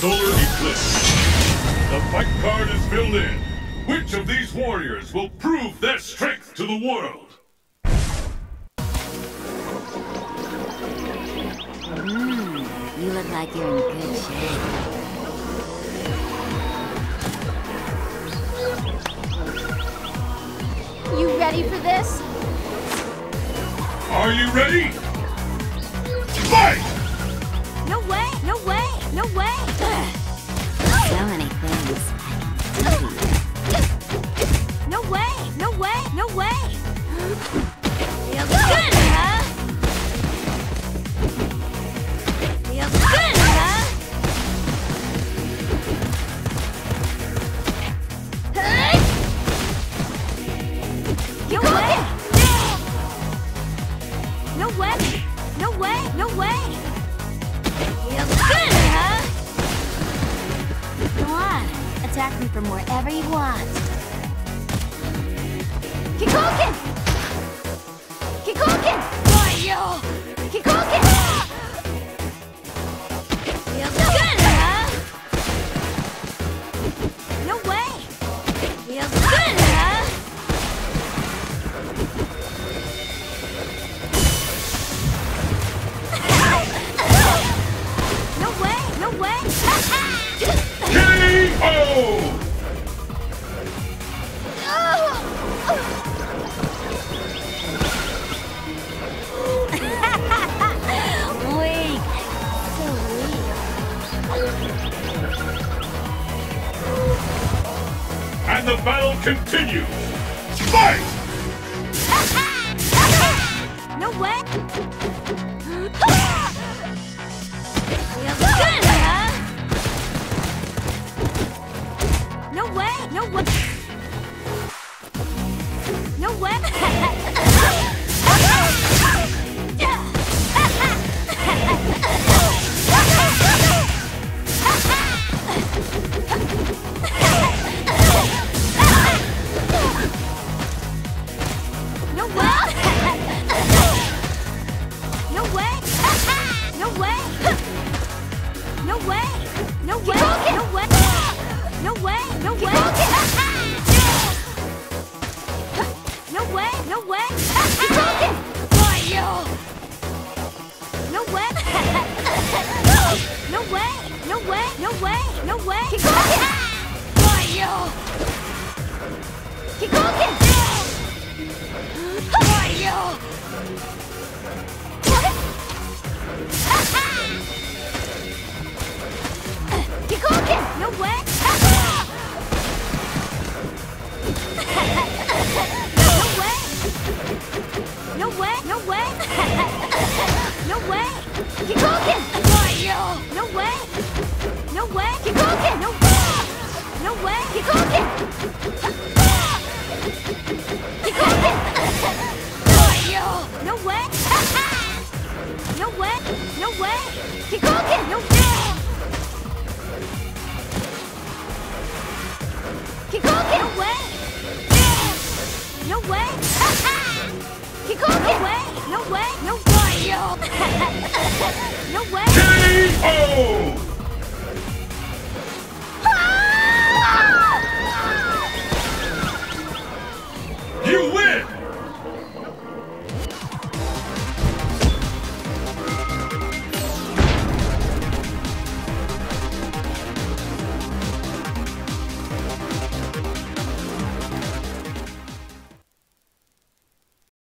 Solar Eclipse. The fight card is filled in. Which of these warriors will prove their strength to the world? Mmm, you look like you're in good shape. You ready for this? Are you ready? Fight! No way, no way, no way! Attack me from wherever you want. Kikoken! Kikoken! The battle continues. Fight! No way! No way! No way! No way! No way! No way! No way! No way! Wario! No way! No way! No way! No way! No way! Wario! Kikoken! Wario! No way! No way! No way! Kikoken! No way! Kikoken! No way! No way! Kikoken! No way! No way! No Wario! No way! K.O.